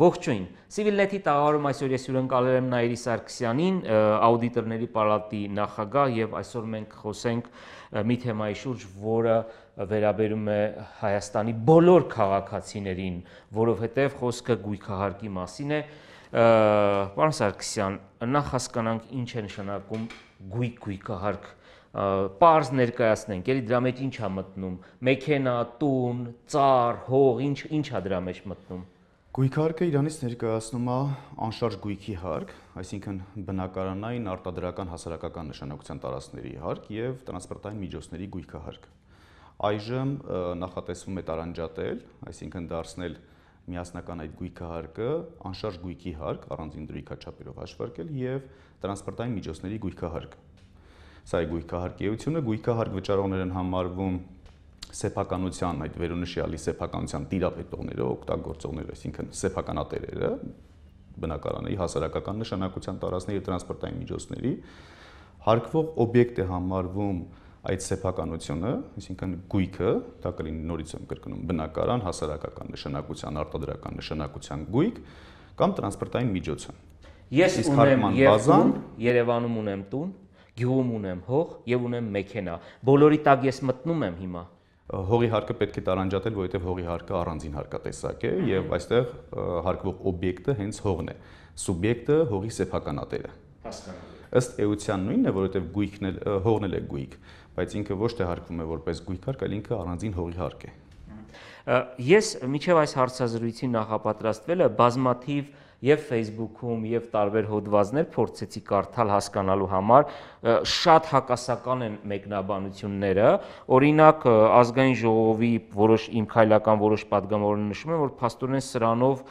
Ողջույն։ Civilnet-ի տաղավարում այսօր ես հյուրընկալել եմ Նաիրի Սարգսյանին, աուդիտորների պալատի նախագահ եւ այսօր մենք խոսենք մի թեմայի շուրջ, որը վերաբերում է Հայաստանի բոլոր քաղաքացիներին, որովհետեւ խոսքը գույքահարկի մասին է։ Պարոն Սարգսյան, նախ հասկանանք ինչ է նշանակում գույք գույքահարկ պարզ ներկայացնենք, էլի դրա մեջ ինչ է մտնում։ Մեքենա, տուն, ծառ, հող, ինչ ինչ է դրա մեջ մտնում։ Գույքարկը Իրանից ներկայացնում է անշարժ գույքի հարկ, այսինքն բնակարանային արտադրական հասարակական նշանակության տարածքների հարկ եւ տրանսպորտային միջոցների գույքահարկ։ Այժմ նախատեսվում է տարանջատել, այսինքն դարձնել միասնական այդ գույքահարկը անշարժ գույքի հարկ առանձին դրույքաչափերով հաշվարկել եւ տրանսպորտային միջոցների գույքահարկ։ Սա է գույքահարկիությունը, գույքահարկ վճարողներ են համարվում սեփականության այդ վերոնշյալի սեփականության տիրապետողները, օգտագործողները, այսինքն սեփականատերերը բնակարանների հասարակական նշանակության տարածքների տրանսպորտային միջոցների հարկվող օբյեկտ է համարվում այդ սեփականությունը, այսինքն գույքը, դա կլինի նորից եմ կրկնում, բնակարան, հասարակական նշանակության, արտադրական նշանակության գույք կամ տրանսպորտային միջոցը։ Ես ունեմ եւ տուն, Երևանում ունեմ տուն, գյուղում ունեմ հող եւ ունեմ մեքենա։ Բոլորի տակ ես մտնում եմ հիմա հողի հարկը պետք է տարանջատել, որովհետև հողի հարկը առանձին հարկատեսակ է եւ այստեղ հարկվող օբյեկտը հենց հողն է։ Սուբյեկտը հողի սեփականատերը։ Հասկանալի։ Ըստ էության նույնն է, որովհետև գույքն էլ հողն էլ է գույք, բայց ինքը ոչ թե հարկվում է որպես գույք հարկ, այլ ինքը առանձին հողի հարկ է։ Ես միջև այս հարցազրույցի նախապատրաստվելը բազմաթիվ եւ Facebook-ում եւ տարբեր հոդվածներ փորձեցի կարդալ հասկանալու համար շատ հակասական են մեկնաբանությունները օրինակ ազգային ժողովի որոշ իմ քայլական որոշ падգամավորը նշում են որ փաստորեն սրանով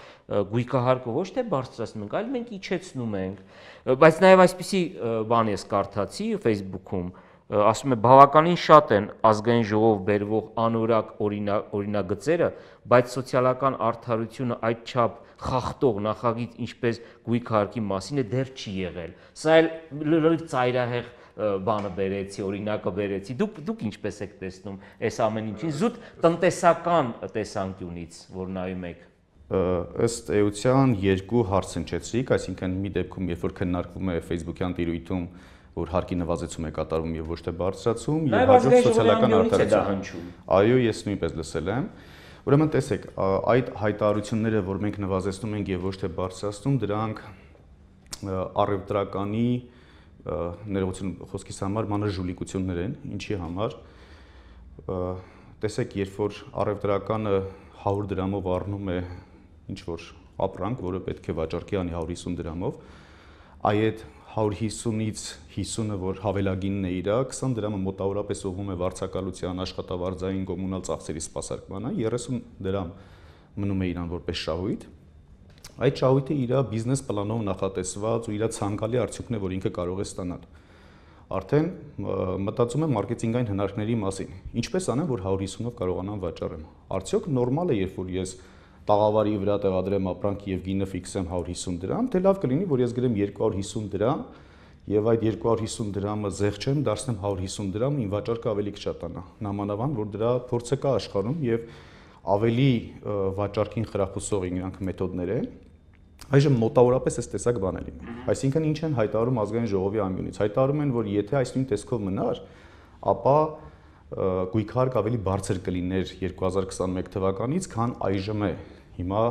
գույքահարկը ոչ թե բարձրացնում ենք այլ մենք իջեցնում ենք բայց նաեւ այսպիսի բան ես կարդացի Facebook-ում ասում է բավականին շատ են ազգային ժողով բերվող անորակ օրինագծերը, բայց սոցիալական արդարությունը այդչափ խախտող նախագիծ ինչպես գույք հարկի մասին է դեռ չի եղել։ Սա էլ լրիվ ծայրահեղ բանը բերեցի, օրինակը բերեցի։ Դուք դուք ինչպես եք տեսնում այս ամեն ինչին զուտ տնտեսական տեսանկյունից, որ նայում եք ըստ էության երկու հարց հնչեցրիք, այսինքն մի դեպքում, երբ որ քննարկվում է Facebook-յան տիրույթում որ հարկի նվազեցում է կատարում եւ ոչ թե բարձրացում եւ հաջորդ սոցիալական արդարացում։ Այո, ես նույնպես լսել եմ։ Ուրեմն տեսեք, այդ հայտարարությունները, որ մենք նվազեցնում ենք եւ ոչ թե բարձրացնում, դրանք առևտրականի ներողություն խոսքիս համար մանր ժուլիկություններ են, ինչի համար տեսեք, երբ որ առևտրականը 100 դրամով առնում է ինչ որ ապրանք, որը պետք է վաճառքի անի 150 դրամով, այդ 150-ից 50-ը, որ հավելագինն է իրա, 20 դրամը մոտավորապես ուղղում է վարձակալության, աշխատավարձային, կոմունալ ծախսերի սպասարկմանը, 30 դրամ մնում է իրան որպես շահույթ։ Այդ շահույթը իր բիզնես պլանով նախատեսված ու իր ցանկալի արդյունքն է, որ ինքը կարող է ստանալ։ Արդեն մտածում եմ մարքեթինգային հնարքների մասին։ Ինչպես անեմ, որ 150-ով կարողանամ վաճառեմ։ Արդյոք նորմալ է, երբ որ ես տաղավարի վրա տեղադրեմ ապրանք եւ գինը ֆիքսեմ 150 դրամ, թե լավ կլինի, որ ես գրեմ 250 դրամ եւ այդ 250 դրամը զեղչեմ, դարձնեմ 150 դրամ, իմ վաճառքը ավելի կշատանա։ Նամանավան, որ դրա փորձը կա աշխարհում եւ ավելի վաճառքին խրախուսող իրանք մեթոդներ են։ Այժմ մոտավորապես այս տեսակ բան է լինում։ Այսինքն ինչ են հայտարարում ազգային ժողովի ամբյոնից։ Հայտարարում են, որ եթե այս նույն տեսքով մնար, ապա գույքարկ ավելի բարձր կլիներ 2021 թվականից, քան այժմ է Հիմա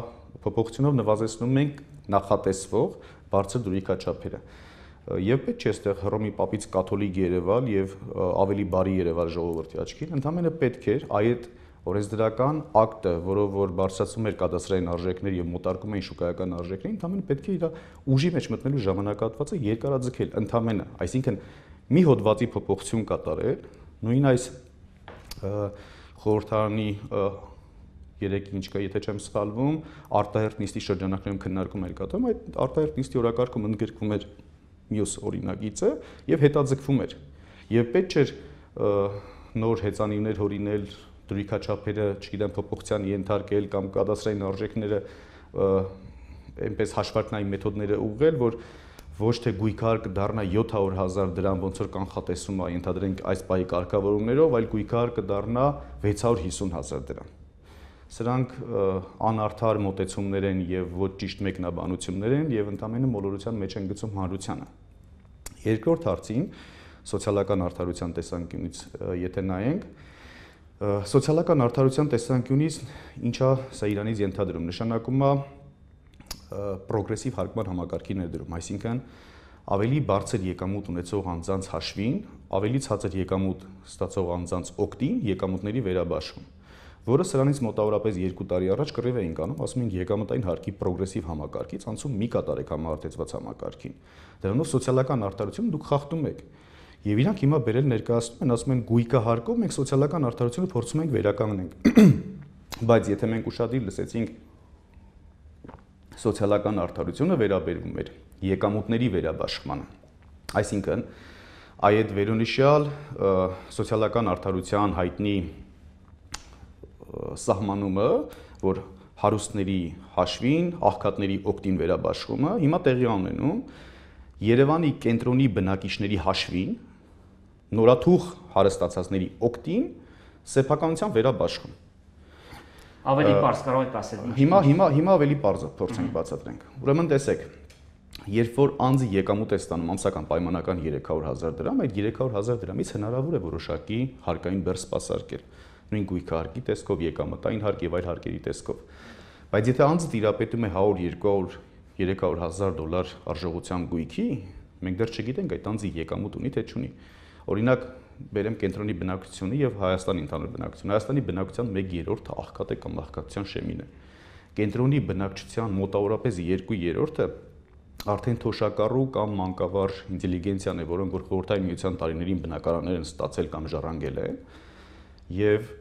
փոփոխությունով նվազեցնում ենք նախատեսվող բարձր դուրիքաչափերը։ Եվ պետք չէ այստեղ Հռոմի պապից կաթոլիկ Երևալ եւ ավելի բարի Երևալ ժողովրդի աչքին, ընդհանրապես պետք էր այդ օրենսդրական ակտը, որով որ բարձրացում էր կադաստրային արժեքներ եւ մոտարկում էին շուկայական արժեքներին, ընդհանրապես պետք է իր ուժի մեջ մտնելու ժամանակահատվածը երկարաձգել, ընդհանրապես, այսինքն մի հոդվածի փոփոխություն կատարել, նույն այս խորհրդարանի 3 ինչ կա, եթե չեմ սխալվում, արտահերտ նիստի շրջանակներում քննարկում էր կատարում, այդ արտահերտ նիստի օրակարգում ընդգրկվում էր մյուս օրինագիծը եւ հետաձգվում էր։ Եվ պետք չէր նոր հեծանիվներ հորինել, դրույքաչափերը, չգիտեմ, փոփոխության ենթարկել կամ կադաստրային արժեքները այնպես հաշվարկնային մեթոդները ուղղել, որ ոչ թե գույքար կդառնա 700.000 դրամ, ոնց որ կանխատեսում է, ընդհանրենք այս պահի կարգավորումներով, այլ գույքար կդառնա 650.000 դրամ սրանք անարդար մոտեցումներ են եւ ոչ ճիշտ մեկնաբանություններ են եւ ընդամենը մոլորության մեջ են գցում հանրությանը։ Երկրորդ հարցին սոցիալական արդարության տեսանկյունից եթե նայենք, սոցիալական արդարության տեսանկյունից ինչա սա Իրանից ենթադրում նշանակում է պրոգրեսիվ հարկման համակարգի ներդրում, այսինքն ավելի բարձր եկամուտ ունեցող անձանց հաշվին, ավելի ցածր եկամուտ ստացող անձանց օկտին եկամուտների վերաբաշխում որը սրանից մոտավորապես 2 տարի առաջ կռիվ էին կանում, ասում են եկամտային հարկի պրոգրեսիվ համակարգից անցում մի կատարեք համարտեցված համակարգին։ Դրանով սոցիալական արտարությունը դուք խախտում եք։ Եվ իրանք հիմա բերել ներկայացնում են, ասում են գույկա հարկով մենք սոցիալական արտարությունը փորձում ենք վերականգնենք։ Բայց եթե մենք ուշադիր լսեցինք սոցիալական արդարությունը վերաբերվում էր եկամուտների վերաբաշխմանը։ Այսինքն այդ վերոնիշյալ սոցիալական արդարության հայտնի սահմանումը, որ հարուստների հաշվին, աղքատների օկտին վերաբաշխումը հիմա տեղի ունենում Երևանի կենտրոնի բնակիչների հաշվին նորաթուխ հարստացածների օկտին սեփականության վերաբաշխում ավելի པարզ կարող եք ասել։ Հիմա հիմա հիմա ավելի པարզ է փորձենք բացատրենք։ Ուրեմն տեսեք, երբ որ անձը եկամուտ է ստանում ամսական պայմանական 300.000 դրամ, այդ 300.000 դրամից հնարավոր է որոշակի հարկային բեռ սպասարկել նույն գույքը հարկի տեսքով, եկամտային հարկ եւ այլ հարկերի տեսքով։ Բայց եթե անձը տիրապետում է 100, 200, 300.000 դոլար արժողության գույքի, մենք դեռ չգիտենք այդ անձի եկամուտ ունի թե չունի։ Օրինակ, բերեմ կենտրոնի բնակչությունը եւ Հայաստանի ընդհանուր բնակչությունը։ Հայաստանի բնակչության 1/3-ը աղքատ է կամ աղքատության շեմին է։ Կենտրոնի բնակչության մոտավորապես 2/3-ը արդեն թոշակառու կամ մանկավարժ ինտելիգենցիան է, որոնք որ խորհրդային միության տարիներին բնակարաններ են ստացել կամ ժառանգել են եւ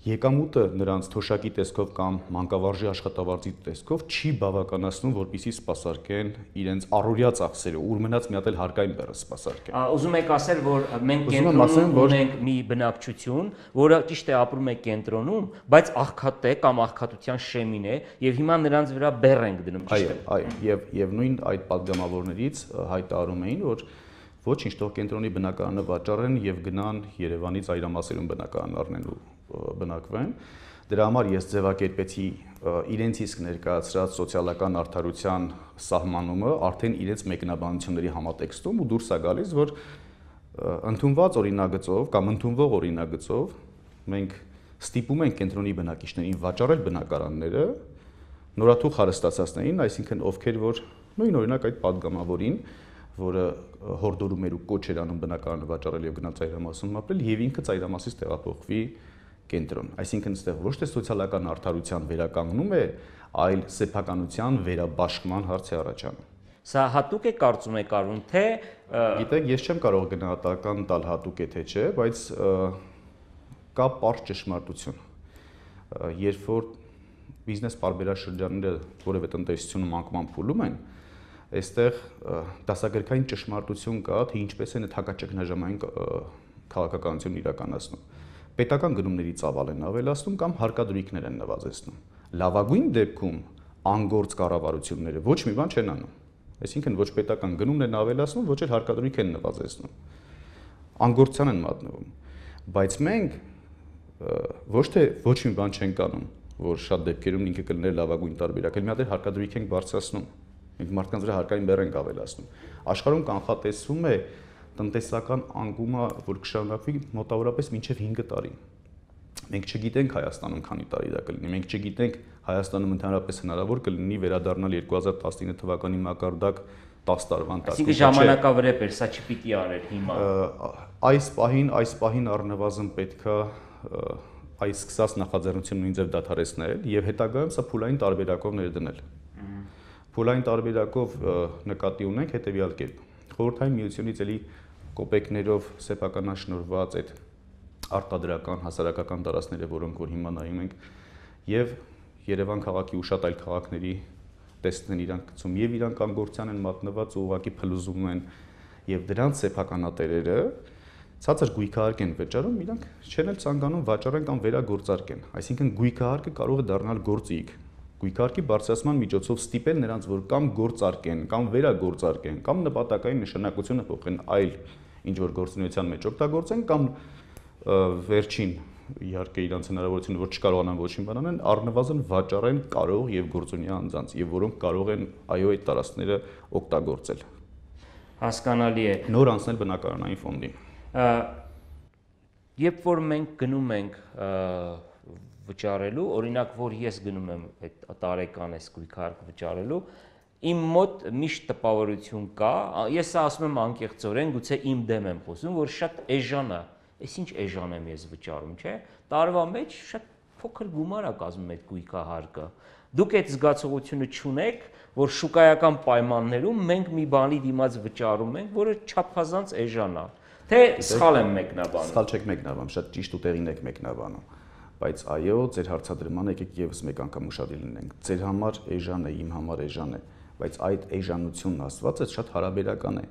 Եկամուտը նրանց թոշակի տեսքով կամ մանկավարժի աշխատավարձի տեսքով չի բավականացնում, որպիսի սпасարկեն իրենց առօրյա ծախսերը, ուր մնաց մի հատ էլ հարկային բեռը սпасարկեն։ Ուզում եք ասել, որ մենք կենտրոնում ունենք մի բնակչություն, որը ճիշտ է ապրում է կենտրոնում, բայց աղքատ է կամ աղքատության շեմին է, եւ հիմա նրանց վրա բեռ ենք դնում, ճիշտ է։ Այո, եւ եւ նույն այդ падգամավորներից հայտարարում էին, որ ոչինչ թող կենտրոնի բնակարանը վաճառեն եւ գնան Երևանից այրամասերում բնակարան առնելու բնակվեն։ Դրա համար ես ձևակերպեցի իրենց իսկ ներկայացրած սոցիալական արդարության սահմանումը արդեն իրենց մեկնաբանությունների համատեքստում ու դուրս է գալիս, որ ընդունված օրինագծով կամ ընդունվող օրինագծով մենք ստիպում ենք կենտրոնի բնակիչներին վաճառել բնակարանները նորաթուխ հարստացածներին, այսինքն ովքեր որ նույն օրինակ այդ падգամավորին, որը հորդորում էր ու կոչ էր անում բնակարանը վաճառել եւ գնալ ծայրամասում ապրել եւ ինքը ծայրամասից տեղափոխվի կենտրոն։ Այսինքն այստեղ ոչ թե սոցիալական արդարության վերականգնում է, այլ սեփականության վերաբաշխման հարց է առաջանում։ Սա հատուկ է կարծում եք արուն թե Գիտեք, ես չեմ կարող գնահատական տալ հատուկ է թե չէ, բայց կա པարզ ճշմարտություն։ Երբ որ բիզնես բարբերաշրջանները որևէ տնտեսությունում անկման փուլում են, այստեղ դասագրքային ճշմարտություն կա, թե ինչպես են այդ հակաճգնաժամային քաղաքականությունն իրականացնում պետական գնումների ծավալ են ավելացնում կամ հարկադրույքներ են նվազեցնում։ Լավագույն դեպքում անգործ կառավարությունները ոչ մի բան չեն անում։ Այսինքն ոչ պետական գնումն են ավելացնում, ոչ էլ հարկադրույք են նվազեցնում։ Անգործության են մատնվում։ Բայց մենք ոչ թե ոչ մի բան չենք անում, որ շատ դեպքերում ինքը կլներ լավագույն տարբերակ, այլ մի հատ հարկադրույք ենք բարձրացնում։ Մենք մարդկանց վրա հարկային բեռ ենք ավելացնում։ Աշխարհում կանխատեսվում է տնտեսական անկումը, որ կշարունակվի մոտավորապես մինչև 5 տարի։ Մենք չգիտենք Հայաստանում քանի տարի դա կլինի։ Մենք չգիտենք Հայաստանում ընդհանրապես հնարավոր կլինի վերադառնալ 2019 թվականի մակարդակ 10 տարվա ընթացքում։ Այսինքն ժամանակավրեպ էր, սա չպիտի արեր հիմա։ Այս պահին, այս պահին առնվազն պետքա այս սկսած նախաձեռնությունը նույն ձև դադարեցնել եւ հետագայում սա փուլային տարբերակով ներդնել։ Փուլային տարբերակով նկատի ունենք հետեւյալ կերպ խորհրդային միությունից էլի կոպեկներով սեփականաշնորհված այդ արտադրական հասարակական տարածքները, որոնք որ հիմա նայում ենք, եւ Երևան քաղաքի ու շատ այլ քաղաքների տեսնեն իրանք գցում եւ իրանք անգործյան են մատնված ու ուղակի փլուզում են եւ դրանց սեփականատերերը ցածր գույքահարկ են վճարում, իրանք չեն էլ ցանկանում վաճառեն կամ վերագործարկեն։ Այսինքն գույքահարկը կարող է դառնալ գործիք, գույքարկի բարձրացման միջոցով ստիպեն նրանց, որ կամ գործարկեն, կամ վերագործարկեն, կամ նպատակային նշանակությունը փոխեն այլ ինչ որ գործունեության մեջ օգտագործեն կամ վերջին իհարկե իրանց հնարավորությունը որ չկարողանան ոչինչ բան անեն, առնվազն վաճառեն կարող եւ գործունյա անձանց եւ որոնք կարող են այո այդ տարածքները օգտագործել։ Հասկանալի է։ Նոր անցնել բնակարանային ֆոնդին։ Երբ որ մենք գնում ենք վճարելու, օրինակ որ ես գնում եմ այդ տարեկան այս գույքարկ վճարելու, իմ մոտ միշտ տպավորություն կա, ես ասում եմ անկեղծորեն, գուցե իմ դեմ եմ խոսում, որ շատ էժան է։ Այս ինչ էժան եմ ես վճարում, չէ՞։ Տարվա մեջ շատ փոքր գումար է կազմում այդ գույքահարկը։ Դուք այդ զգացողությունը չունեք, որ շուկայական պայմաններում մենք մի բանի դիմաց վճարում ենք, որը չափազանց էժան է։ Թե սխալ եմ մեկնաբանում։ Սխալ չեք մեկնաբանում, շատ ճիշտ ու տեղին եք մեկնաբանում բայց այո, ձեր հարցադրմանը եկեք եւս մեկ անգամ ուշադիր լինենք։ Ձեր համար էժան է, իմ համար էժան է, բայց այդ էժանությունն ասվածը շատ հարաբերական է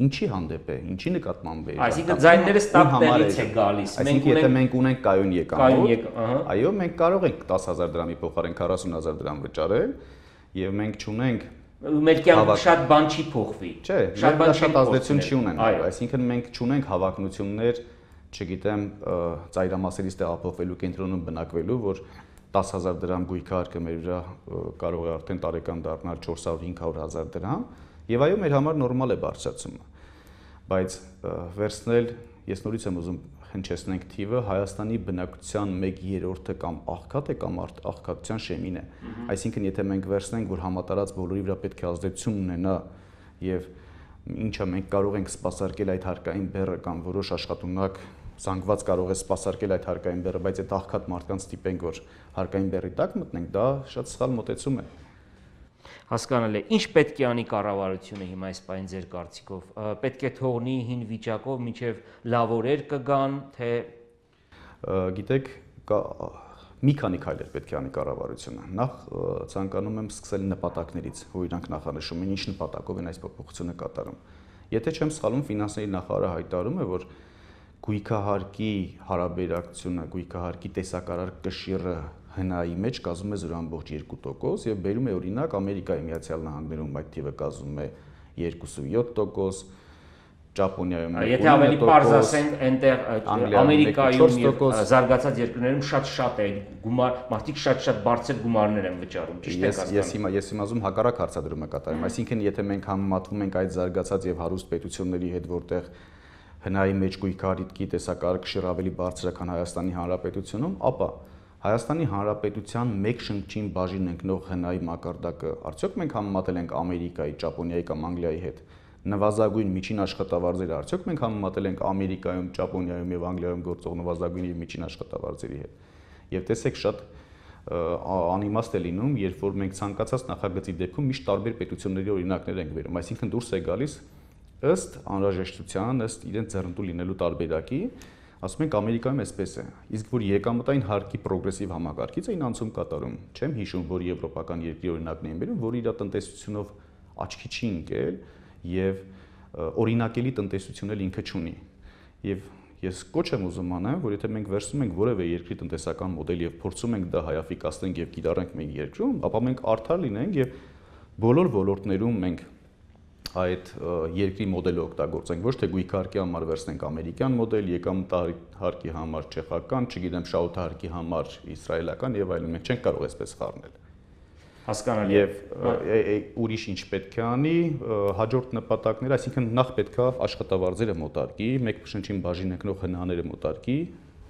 ինչի հանդեպ է, ինչի նկատմամբ է։ Այսինքն ձայներս տակ տեղից է գալիս։ Մենք եթե մենք ունենք կայուն եկամուտ, այո, մենք կարող ենք 10000 դրամի փոխարեն 40000 դրամ վճարել, եւ մենք չունենք մեր կյանքում շատ բան չի փոխվի։ Չէ, շատ բան շատ ազդեցություն չի ունենա։ Այսինքն մենք չունենք հավակնություններ չգիտեմ, ծայրամասերից տեղափոխվելու կենտրոնում բնակվելու, որ 10000 դրամ գույքարկը մեր վրա կարող է արդեն տարեկան դառնալ 400-500000 դրամ, եւ այո, մեր համար նորմալ է բարձրացումը։ Բայց վերցնել, ես նորից եմ ուզում հնչեցնենք թիվը Հայաստանի բնակության 1/3-ը կամ աղքատ է կամ աղքատության շեմին է։ Այսինքն եթե մենք վերցնենք, որ համատարած բոլորի վրա պետք է ազդեցություն ունենա եւ ինչը մենք կարող ենք սпасարկել այդ հարկային բեռը կամ որոշ աշխատունակ զանգված կարող է սпасարկել այդ հարկային բեռը, բայց այդ աղքատ մարդկանց դիպենք, որ հարկային բեռի տակ մտնենք, դա շատ սխալ մտածում է։ Հասկանալի է, ինչ պետք է անի կառավարությունը հիմա այս պայն ձեր կարծիքով։ Պետք է թողնի հին վիճակով, միջև լավ օրեր կգան, թե գիտեք, կա մի քանի քայլեր պետք է անի կառավարությունը։ Նախ ցանկանում եմ սկսել նպատակներից, որ իրանք նախանշում են ինչ նպատակով են այս փոփոխությունը կատարում։ Եթե չեմ սխալվում, ֆինանսների նախարարը հայտարարում է, որ գույքահարկի հարաբերակցությունը, գույքահարկի տեսակարար կշիռը հնայի մեջ կազմում է 0.2% եւ բերում է օրինակ Ամերիկայի Միացյալ Նահանգներում այդ թիվը կազմում է 2.7%, Ճապոնիայում Եթե ավելի པարզ ասենք, այնտեղ Ամերիկայում եւ զարգացած երկրներում շատ-շատ է գումար, մարդիկ շատ-շատ բարձր գումարներ են վճարում, ճիշտ է հասկանում։ Ես հիմա ես հիմա ուզում հակառակ հարցադրում եմ կատարեմ, այսինքն եթե մենք համեմատվում ենք այդ զարգացած եւ հարուստ պետությունների հետ, որտեղ հնայի մեջ գույքարիտքի տեսակարգը ավելի բարձր է, քան Հայաստանի Հանրապետությունում, ապա Հայաստանի Հանրապետության մեկ շնչին բաժին ընկնող հնայի մակարդակը արդյոք մենք համեմատել ենք Ամերիկայի, Ճապոնիայի կամ Անգլիայի հետ նվազագույն միջին աշխատավարձերը արդյոք մենք համեմատել ենք Ամերիկայում, Ճապոնիայում եւ Անգլիայում գործող նվազագույն եւ միջին աշխատավարձերի հետ։ Եվ տեսեք շատ անիմաստ է լինում, երբ որ մենք ցանկացած նախագծի դեպքում միշտ տարբեր պետությունների օրինակներ ենք վերում, այսինքն դուրս է գալիս ըստ անհրաժեշտության, ըստ իրենց ձեռնտու լինելու տարբերակի, ասում ենք Ամերիկայում էսպես է։ Իսկ որ եկամտային հարկի պրոգրեսիվ համակարգից էին անցում կատարում, չեմ հիշում, որ եվրոպական երկրի օրինակն էին բերում, որ իր տնտեսությունով աչքի չի ընկել եւ օրինակելի տնտեսություն էլ ինքը չունի։ Եվ ես կոչ եմ ուզում անեմ, որ եթե մենք վերցնում ենք որևէ երկրի տնտեսական մոդել եւ փորձում ենք դա հայաֆիկացնենք եւ կիրառենք մեր երկրում, ապա մենք արդար լինենք եւ բոլոր ոլորտներում մենք այդ երկրի մոդելը օգտագործենք, ոչ թե գույքարկի համար վերցնենք ամերիկյան մոդել, եկամտահարկի համար չեխական, չգիտեմ, շահութահարկի համար իսրայելական եւ այլն, մենք չենք կարող այսպես խառնել։ Հասկանալի։ Եվ ուրիշ ինչ պետք է անի, հաջորդ նպատակները, այսինքն նախ պետք է աշխատավարձերը մոտարկի, մեկ շնչին բաժին ընկնող հնաները մոտարկի,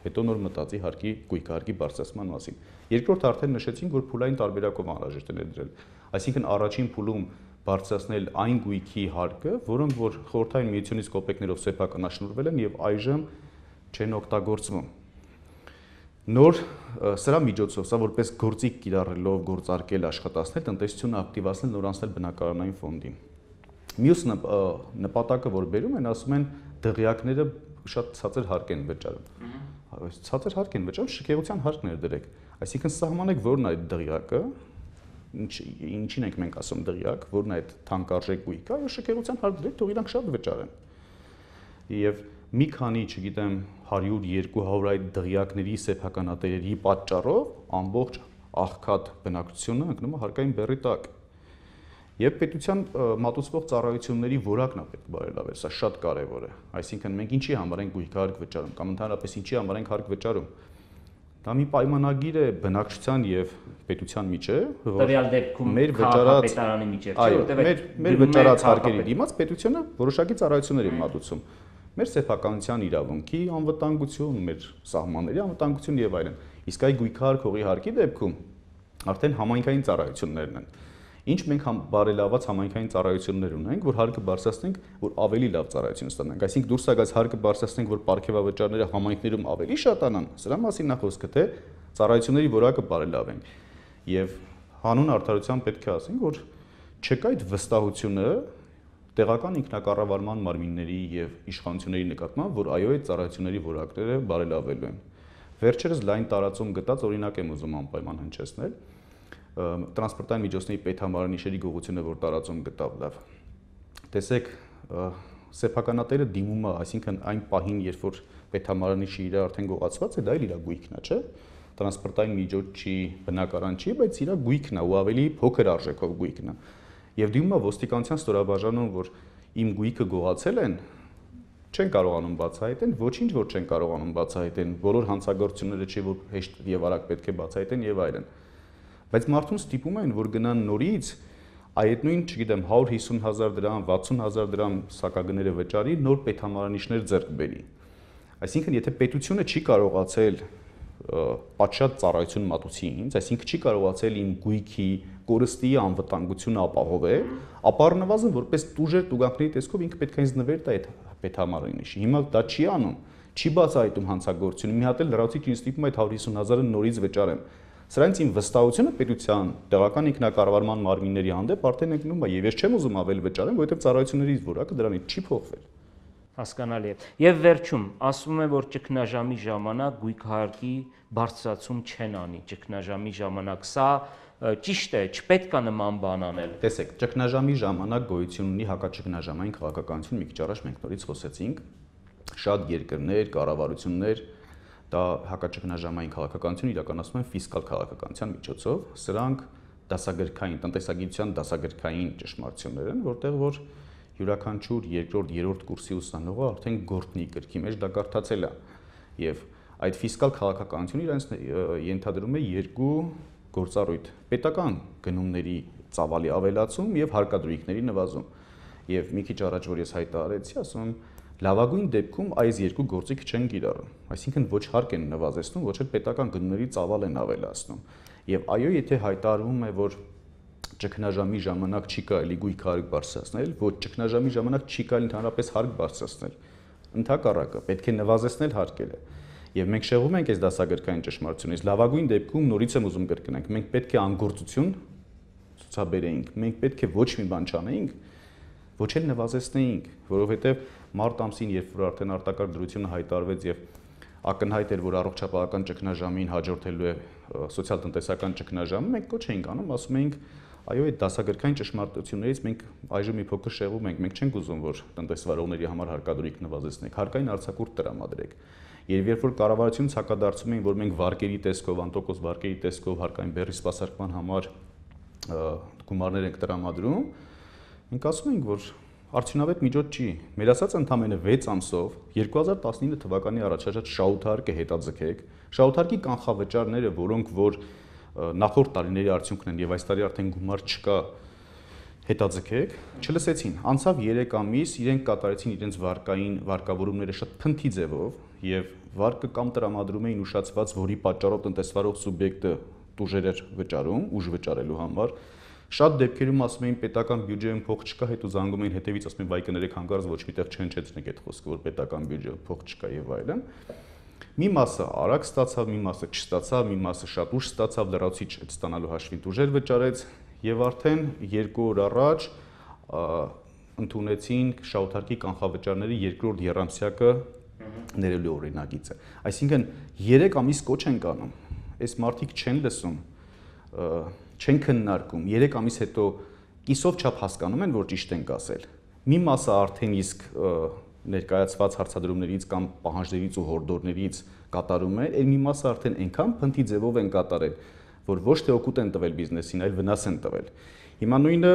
հետո նոր մտածի հարկի գույքարկի բարձրացման մասին։ Երկրորդ արդեն նշեցինք, որ փուլային տարբերակով անհրաժեշտ է ներդրել։ Այսինքն առաջին փուլում բարձրացնել այն գույքի հարկը, որոնք որ խորհրդային միությունից կոպեկներով սեփականաշնորվել են եւ այժմ չեն օգտագործվում։ Նոր սրա միջոցով, սա որպես գործիք կիրառելով գործարկել աշխատացնել, տնտեսությունը ակտիվացնել, նորանցնել բնակարանային ֆոնդին։ Մյուս նպատակը, որ բերում են, ասում են դղյակները շատ ցածր հարկ են վճարում։ Ցածր հարկ են վճարում, շքեղության հարկ ներդրեք։ Այսինքն սահմանեք որն է այդ դղյակը, ինչ ինչին ենք մենք ասում դղյակ, որն է այդ թանկարժեք գույքը, այո շքեղության հարկ դրեք, թող իրանք շատ վճարեն։ Եվ մի քանի, չգիտեմ, 100-200 այդ դղյակների սեփականատերերի պատճառով ամբողջ աղքատ բնակչությունը ընկնում է հարկային բեռի տակ։ Եվ պետության մատուցվող ծառայությունների որակն է պետք բարելավել, սա շատ կարևոր է։ Այսինքն մենք ինչի համար ենք գույքարկ վճարում կամ ընդհանրապես ինչի համար ենք հարկ վճարում։ Դա մի պայմանագիր է բնակչության եւ պետության միջեւ, որ տվյալ դեպքում մեր վճարած պետարանի միջեւ, չէ, որտեղ մեր մեր վճարած հարկերի դիմաց պետությունը որոշակի ծառայություններ է մատուցում։ Մեր սեփականության իրավունքի անվտանգություն, մեր սահմանների անվտանգություն եւ այլն։ Իսկ այ գույքահարկ հողի հարկի դեպքում արդեն համայնքային ծառայություններն են։ Ինչ մենք համ բարելաված համայնքային ծառայություններ ունենք, որ հարկը բարձրացնենք, որ ավելի լավ ծառայություն ստանանք։ Այսինքն դուրս եկած հարկը բարձրացնենք, որ ապարքեվավճարները համայնքներում ավելի շատանան։ Սրա մասին է խոսքը, թե ծառայությունների որակը բարելավենք։ Եվ հանուն արդարության պետք է ասենք, որ չկա այդ վստահությունը տեղական ինքնակառավարման մարմինների եւ իշխանությունների նկատմամբ, որ այո, այդ ծառայությունների որակները բարելավելու են։ Վերջերս լայն տարածում գտած օրինակ եմ ուզում անպայման հնչեցնել տրանսպորտային միջոցների պետհամարանիշերի գողությունը, որ տարածում գտավ լավ։ Տեսեք, սեփականատերը դիմում է, այսինքն այն պահին, երբ որ պետհամարանիշը իր արդեն գողացված է, դա իր գույքն է, չէ՞ տրանսպորտային միջոց չի, բնակարան չի, բայց իր գույքն է ու ավելի փոքր արժեքով գույքն է։ Եվ դիմում է ոստիկանության ստորաբաժանում, որ իմ գույքը գողացել են, չեն կարողանում բացահայտեն, ոչինչ որ չեն կարողանում բացահայտեն, բոլոր հանցագործությունները չի որ հեշտ եւ արագ պետք է բացահայտեն եւ այլն։ Բայց մարդուն ստիպում են, որ գնան նորից այդ նույն, չգիտեմ, 150.000 դրամ, 60.000 դրամ սակագները վճարի, նոր պետհամարանիշներ ձեռք բերի։ Այսինքն, եթե պետությունը չի կարողացել պատշաճ ծառայություն մատուցի ինձ, այսինքն չի կարողացել իմ գույքի կորստի անվտանգությունը ապահովել, ապա առնվազն որպես տուժեր տուգանքների տեսքով ինքը պետք է ինձ նվեր տա այդ պետհամարանիշը։ Հիմա դա չի անում, չի բացահայտում հանցագործությունը։ Մի հատ էլ լրացիչ ինձ ստիպում այդ 150.000-ը նորից վճարեմ։ Սրանից իմ վստահությունը պետության տեղական ինքնակառավարման մարմինների հանդեպ արդեն ընկնում է եւ ես չեմ ուզում ավել վճարեմ, որովհետեւ ծառայությունների որակը դրանից չի փոխվել հասկանալի է։ Եվ վերջում ասվում է, որ ճգնաժամի ժամանակ գույքահարկի բարձրացում չեն անի ճգնաժամի ժամանակ։ Սա ճիշտ է, չպետք է նման բան անել։ Տեսեք, ճգնաժամի ժամանակ գոյություն ունի հակաճգնաժամային քաղաքականություն, մի քիչ առաջ մենք նորից խոսեցինք։ Շատ երկրներ, կառավարություններ դա հակաճգնաժամային քաղաքականություն իրականացնում են ֆիսկալ քաղաքականության միջոցով։ Սրանք դասագրքային, տնտեսագիտության դասագրքային ճշմարտություններ են, որտեղ որ յուրաքանչյուր երկրորդ, երրորդ կուրսի ուսանողը արդեն գործնի կրքի մեջ դա կարդացել է։ Եվ այդ ֆիսկալ քաղաքականությունը իրենց ենթադրում է երկու գործառույթ՝ պետական գնումների ծավալի ավելացում եւ հարկադրույքների նվազում։ Եվ մի քիչ առաջ որ ես հայտարարեցի, ասում եմ լավագույն դեպքում այս երկու գործիք չեն կիրառում։ Այսինքն ոչ հարկ են նվազեցնում, ոչ էլ պետական գնումների ծավալ են ավելացնում։ Եվ այո, եթե հայտարարվում է, որ ճգնաժամի ժամանակ չի կարելի գույք հարկ բարձրացնել, ոչ ճգնաժամի ժամանակ չի կարելի ընդհանրապես հարկ բարձրացնել։ Ընթակառակը պետք է նվազեցնել հարկերը։ Եվ մենք շեղում ենք այս դասագրքային ճշմարտությունից։ Լավագույն դեպքում նորից եմ ուզում կրկնենք, մենք պետք է անգործություն ցուցաբերեինք։ Մենք պետք է ոչ մի բան չանեինք, ոչ էլ նվազեցնեինք, որովհետև մարտ ամսին, երբ որ արդեն արտակարգ դրությունը հայտարարվեց եւ ակնհայտ էր, որ առողջապահական ճգնաժամին հաջորդելու է սոցիալ-տնտեսական ճգնաժամը, մենք կոչ էինք անում, ասում էինք, այո, այդ դասագրքային ճշմարտություններից մենք այժմ մի փոքր շեղում ենք, մենք չենք ուզում, որ տնտեսվարողների համար հարկադրույք նվազեցնենք, հարկային արձակուրդ տրամադրեք։ Եվ երբ որ կառավարությունից հակադարձում էին, որ մենք վարկերի տեսքով, անտոկոս վարկերի տեսքով հարկային բերի սպասարկման համար գումարներ ենք տրամադրում, մենք ասում ենք, որ արդյունավետ միջոց չի։ Մեր ասած ընդամենը 6 ամսով 2019 թվականի առաջաշատ շահութարկը հետաձգեք։ Շահութարկի կանխավճարները, որոնք որ նախորդ տարիների արդյունքն են եւ այս տարի արդեն գումար չկա, հետաձգեք, չլսեցին։ Անցավ 3 ամիս, իրենք կատարեցին իրենց վարկային վարկավորումները շատ փնթի ձևով եւ վարկը կամ տրամադրում էին ուշացված, որի պատճառով տնտեսվարող սուբյեկտը տուժեր էր վճարում, ուժ վճարելու համար, Շատ դեպքերում ասում էին պետական բյուջեում փող չկա, հետո զանգում էին հետևից ասում են բայ կներեք հանգարց ոչ միտեղ չհնչեցնեք այդ խոսքը, որ պետական բյուջեում փող չկա եւ այլն։ Մի մասը արագ ստացավ, մի մասը չստացավ, մի մասը շատ ուշ ստացավ, լրացիչ այդ ստանալու հաշվին դուժեր վճարեց եւ արդեն 2 օր առաջ ընդունեցին շահութարկի կանխավճարների երկրորդ երամսյակը ներելու օրինագիծը։ Այսինքն 3 ամիս կոչ են կանում։ Այս մարդիկ չեն լսում չեն քննարկում 3 ամիս հետո կիսով չափ հասկանում են, որ ճիշտ են ասել։ Մի մասը արդեն իսկ ներկայացված հարցադրումներից կամ պահանջներից ու հորդորներից կատարում է, այլ մի մասը արդեն այնքան փնթի ձևով են կատարել, որ ոչ թե օգուտ են տվել բիզնեսին, այլ վնաս են տվել։ Հիմա նույնը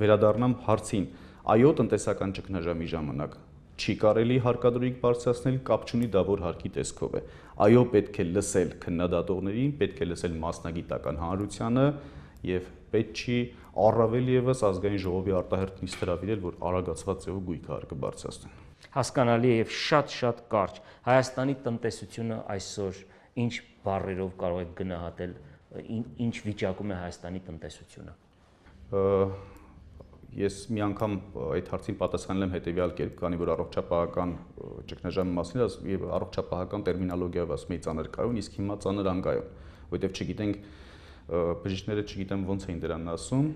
վերադառնամ հարցին։ Այո, տնտեսական ճգնաժամի ժամանակ չի կարելի հարկադրույք բարձրացնել, կապ չունի դա որ հարկի տեսքով է։ Այո, պետք է լսել քննադատողներին, պետք է լսել մասնագիտական հանրությանը եւ պետք չի առավել եւս ազգային ժողովի արտահերտ նիստ հրավիրել, որ արագացված ձևով գույքը հարկը բարձրացնեն։ Հասկանալի է եւ շատ-շատ կարճ։ Հայաստանի տնտեսությունը այսօր ինչ բառերով կարող եք գնահատել, ինչ վիճակում է Հայաստանի տնտեսությունը ես մի անգամ այդ հարցին պատասխանել եմ հետեւյալ կերպ, քանի որ առողջապահական ճգնաժամի մասին եւ առողջապահական տերմինոլոգիայով ասում էի ծանր կայուն, իսկ հիմա ծանր անկայուն, որովհետեւ չգիտենք բժիշկները չգիտեմ ոնց էին դրան ասում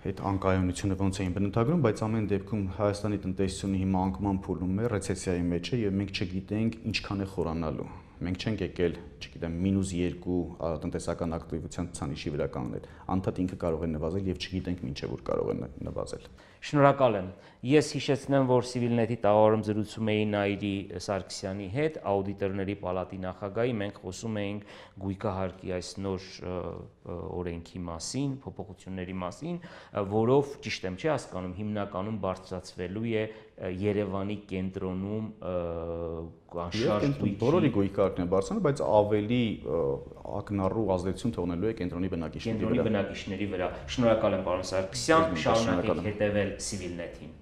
այդ անկայունությունը ոնց էին բնութագրում, բայց ամեն դեպքում Հայաստանի տնտեսությունը հիմա անկման փուլում է, ռեցեսիայի մեջ է եւ մենք չգիտենք ինչքան է խորանալու մենք չենք եկել, չգիտեմ, -2 տնտեսական ակտիվության ցանիշի վրա կանգնել։ Անդադ ինքը կարող է նվազել եւ չգիտենք ինչը որ կարող է նվազել։ Շնորհակալ եմ։ Ես հիշեցնեմ, որ Civilnet-ի տաղավարում զրուցում էի Նաիրի Սարգսյանի հետ, աուդիտորների պալատի նախագահի, մենք խոսում էինք գույքահարկի այս նոր օրենքի մասին, փոփոխությունների մասին, որով ճիշտ եմ չի հասկանում, հիմնականում բարձրացվելու է Երևանի կենտրոնում անշարժ բոլորի գույքարկն է բարձրանում, բայց ավելի ակնառու ազդեցություն թողնելու է կենտրոնի բնակիչների վրա։ Կենտրոնի բնակիչների վրա։ Շնորհակալ եմ պարոն Սարգսյան, շարունակեք հետևել Civilnet-ին։